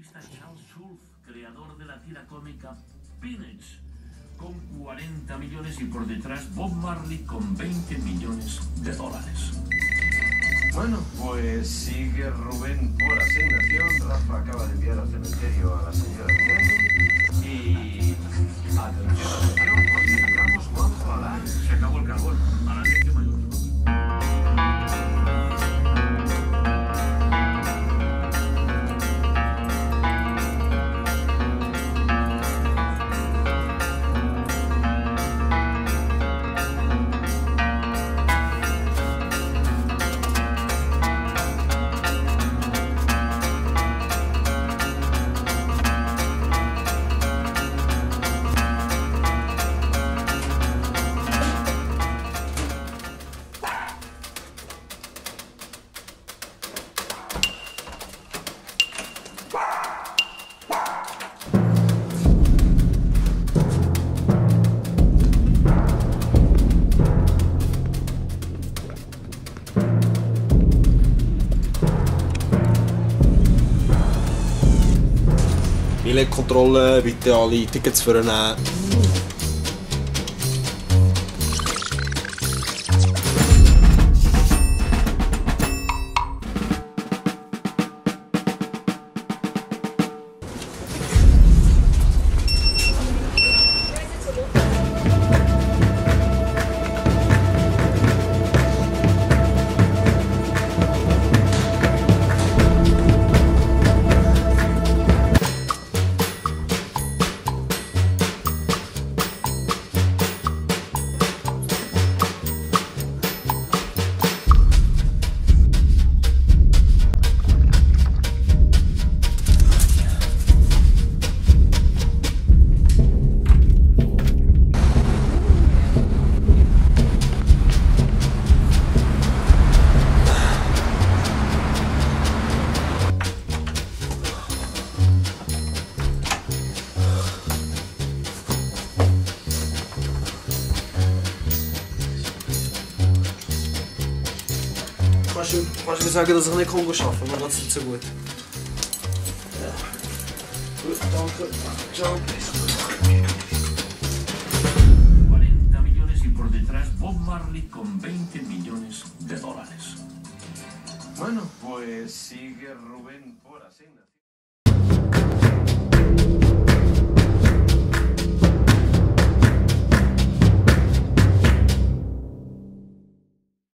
Charles Schulz, creador de la tira cómica Peanuts, con 40 millones y por detrás Bob Marley con 20 millones de dólares. Bueno, pues sigue Rubén por asignación. Rafa acaba de enviar al cementerio a la señora Billetkontrolle, bitte alle Tickets für kannst du mir sagen, dass ich nicht Kongo arbeiten kann? Mir geht's nicht so gut. Ja. Gut, danke. Ciao. 40 millones y por detrás Bob Marley con 20 millones de dólares. Bueno, pues sigue Rubén por asignación.